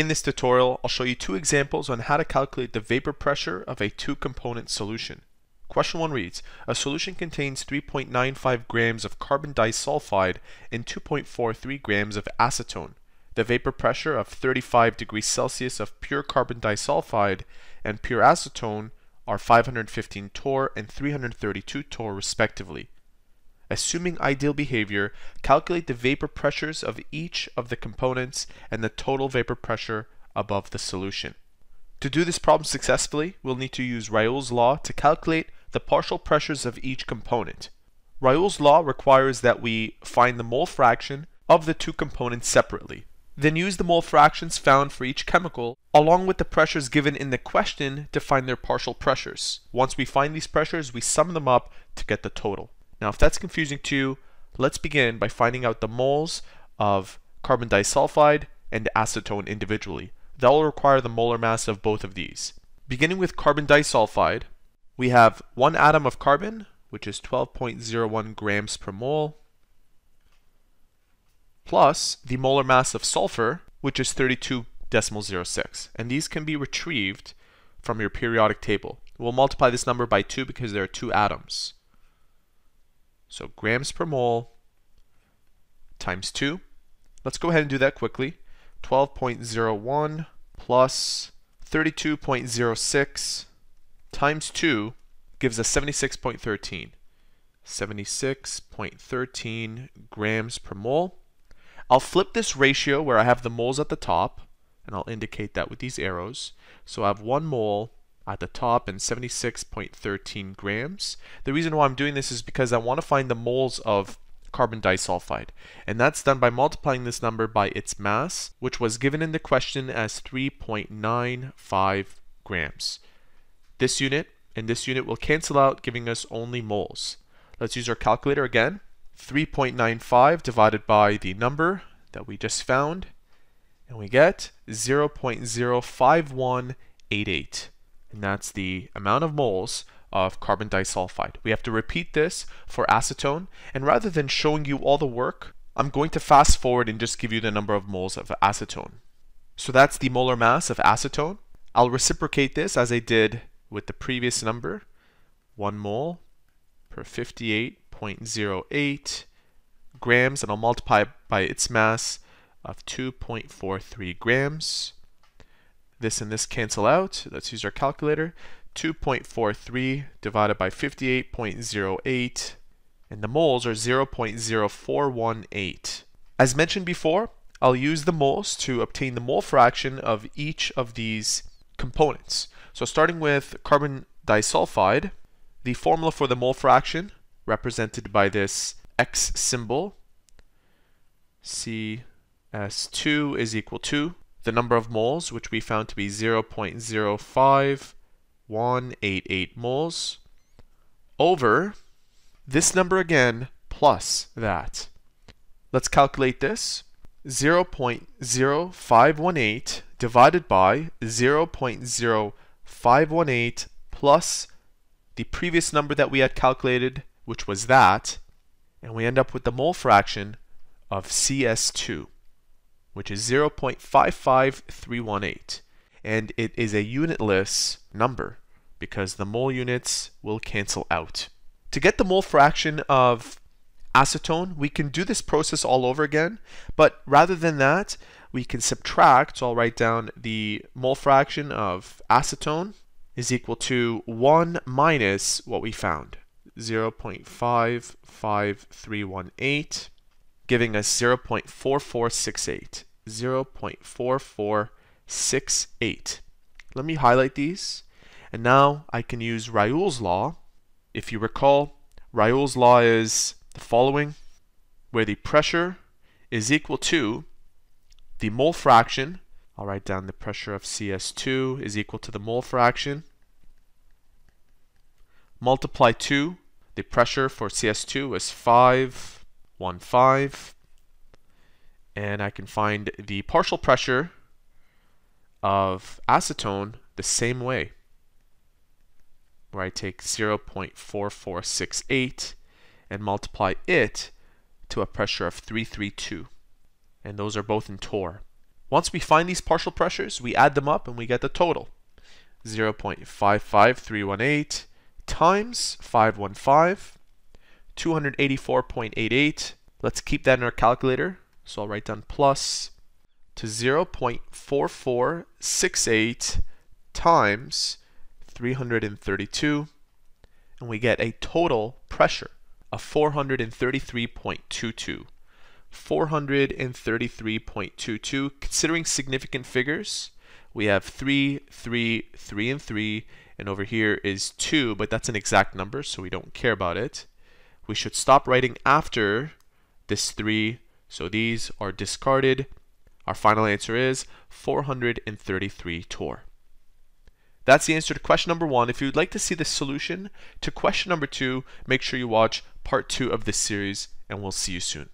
In this tutorial, I'll show you two examples on how to calculate the vapor pressure of a two-component solution. Question 1 reads, a solution contains 3.95 grams of carbon disulfide and 2.43 grams of acetone. The vapor pressure of 35 degrees Celsius of pure carbon disulfide and pure acetone are 515 torr and 332 torr respectively. Assuming ideal behavior, calculate the vapor pressures of each of the components and the total vapor pressure above the solution. To do this problem successfully, we'll need to use Raoult's law to calculate the partial pressures of each component. Raoult's law requires that we find the mole fraction of the two components separately. Then use the mole fractions found for each chemical along with the pressures given in the question to find their partial pressures. Once we find these pressures, we sum them up to get the total. Now, if that's confusing to you, let's begin by finding out the moles of carbon disulfide and acetone individually. That will require the molar mass of both of these. Beginning with carbon disulfide, we have one atom of carbon, which is 12.01 grams per mole, plus the molar mass of sulfur, which is 32.06. And these can be retrieved from your periodic table. We'll multiply this number by 2 because there are two atoms. So grams per mole times 2. Let's go ahead and do that quickly. 12.01 plus 32.06 times 2 gives us 76.13. 76.13 grams per mole. I'll flip this ratio where I have the moles at the top, and I'll indicate that with these arrows. So I have 1 mole at the top and 76.13 grams. The reason why I'm doing this is because I want to find the moles of carbon disulfide. And that's done by multiplying this number by its mass, which was given in the question as 3.95 grams. This unit and this unit will cancel out, giving us only moles. Let's use our calculator again. 3.95 divided by the number that we just found, and we get 0.05188 and that's the amount of moles of carbon disulfide. We have to repeat this for acetone, and rather than showing you all the work, I'm going to fast forward and just give you the number of moles of acetone. So that's the molar mass of acetone. I'll reciprocate this as I did with the previous number, 1 mole per 58.08 grams, and I'll multiply by its mass of 2.43 grams. This and this cancel out. Let's use our calculator. 2.43 divided by 58.08 and the moles are 0.0418. As mentioned before, I'll use the moles to obtain the mole fraction of each of these components. So starting with carbon disulfide, the formula for the mole fraction represented by this X symbol, CS2 is equal to the number of moles, which we found to be 0.05188 moles, over this number again plus that. Let's calculate this. 0.0518 divided by 0.0518 plus the previous number that we had calculated, which was that, and we end up with the mole fraction of CS2 which is 0.55318. And it is a unitless number because the mole units will cancel out. To get the mole fraction of acetone, we can do this process all over again, but rather than that, we can subtract, so I'll write down the mole fraction of acetone is equal to 1 minus what we found, 0.55318 giving us 0.4468. 0.4468. Let me highlight these. And now I can use Raoult's law. If you recall, Raoult's law is the following, where the pressure is equal to the mole fraction. I'll write down the pressure of CS2 is equal to the mole fraction. Multiply 2, the pressure for CS2 is 5 1, 5. And I can find the partial pressure of acetone the same way, where I take 0.4468 and multiply it to a pressure of 332. And those are both in torr. Once we find these partial pressures, we add them up and we get the total. 0.55318 times 515, 284.88. Let's keep that in our calculator. So I'll write down plus to 0.4468 times 332 and we get a total pressure of 433.22. 433.22. Considering significant figures, we have 3, 3, 3, and 3, and over here is 2, but that's an exact number, so we don't care about it. We should stop writing after this 3, so these are discarded. Our final answer is 433 torr. That's the answer to question number one. If you'd like to see the solution to question number two, make sure you watch part two of this series, and we'll see you soon.